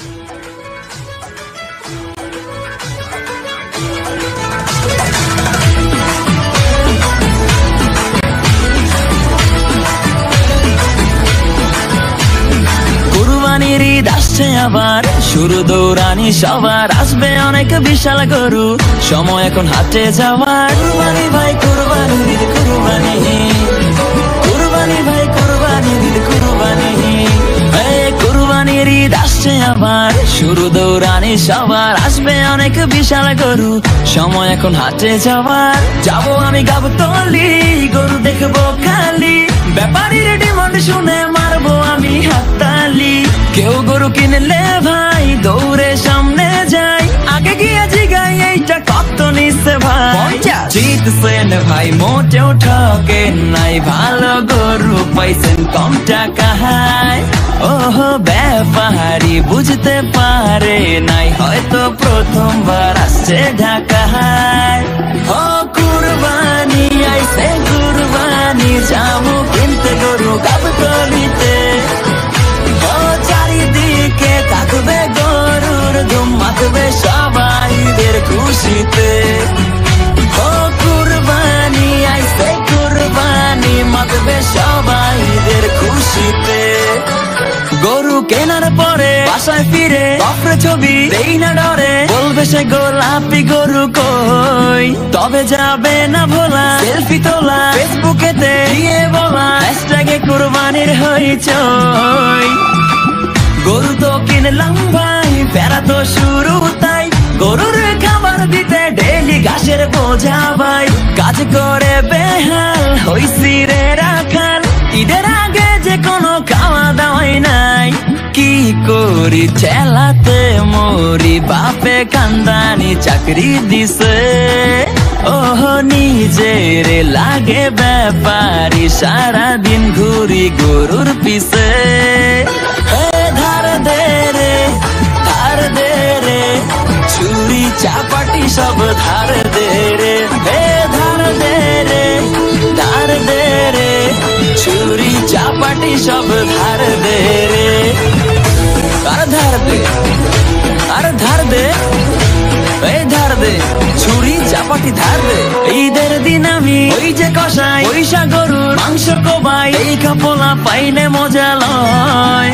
কুরবানির ঈদ আসছে আবার, শুরু দৌড়ানি সবার, আসবে অনেক বিশাল গরু, সময় এখন হাতে যাওয়ার। কুরবানি ভাই, কুরবানি শুরু দৌড়ানি সবার, আসবে অনেক বিশাল গরু। সময় এখন হাটে যাওয়ার। যাব আমি গাবো তলি গরু দেখব খালি। ব্যাপারীর ডিমান্ড শুনে মারবো আমি হাততালি। কেউ গরু কিনলে ভাই জিতছেন ভাই মোটেও ঠকে নাই ভালো গরু পাইছেন কম টাকায় ওহো ব্যাপারি বুঝতে পারে নাই হয়তো প্রথমবার আসছে ঢাকায় ও কুরবানি আইসে কুরবানি যাব কিনতে গরু গাব কুরবানি মাতবে সবাইদের খুশিতে। গরু কেনার পরে বাসায় ফিরে কফরে ছবি দেই না ডরে। বলবে সে গোলাপি গরু কই? তবে যাবে না ভোলা, সেলফি তোলা, ফেসবুকেতে দিয়ে বলা, হ্যাশট্যাগে কুরবানির হইচই। গরু তো কিনলাম ভাই বেড়া তো শুরু তাই। গরুর খাবার দিতে ডেলি ঘাসের বোঝা ভাই। কাজ করে বেহাল হইছি করি ঠেলাতে মরি, বাপে কান্দানি চাকরি দিছে। ওহ, নিজের লাগে ব্যাপারি, সারাদিন ঘুরি গরুর পিছে। চাপাটি সব ধার দে রে। হে ধার দে রে, ধার দে রে ছুরি চাপাটি সব ধার দে রে। ধার দে আর ধার দে এই ধার দে ছুরি চাপাটি ধার দে ঈদের দিন আমি ওই যে কষাই পয়সা গরুর মাংস কবাই, এই কাপলা পাইনে মজা লয়।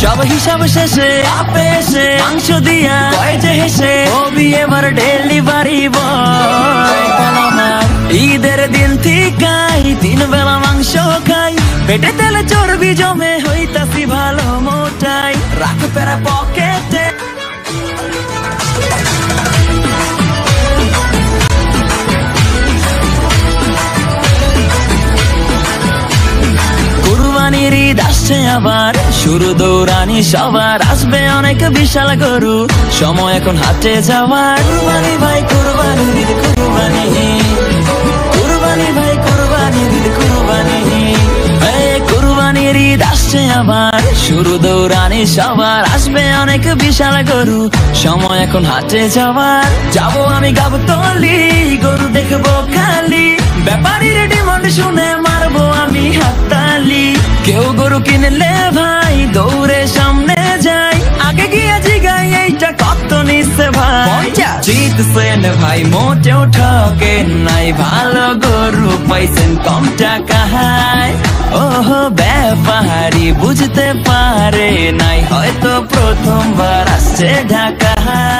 সব হিসাব শেষে আপে এসে মাংস দিয়া কয় যে হেসে, ও বিয়ে ডেলিভারি চর্বি জমে হইতাছি ভালো মোটাই। রাখ পেরা পকেটে। আসছে আবার, শুরু দৌড়ানি সবার। আসবে অনেক বিশাল গরু, সময় এখন হাতে যাওয়ার। কুরবানি ভাই আসছে আবার। শুরু দৌড়ানি সবার। আসবে অনেক বিশাল গরু। সময় এখন হাটে যাওয়ার। যাব আমি গাবো তলি গরু দেখব খালি। ব্যাপারীর ডিমান্ড শুনে মারবো আমি হাততালি। কেউ গরু কিনলে ভাই, দৌড়ে সামনে জিতছেন ভাই, মোটেও ঠকে নাই। ভালো গরু পাইছেন কম টাকা হায় ওহো, ব্যাপারি বুঝতে পারে নাই। হয়তো প্রথমবার আসছে ঢাকায়।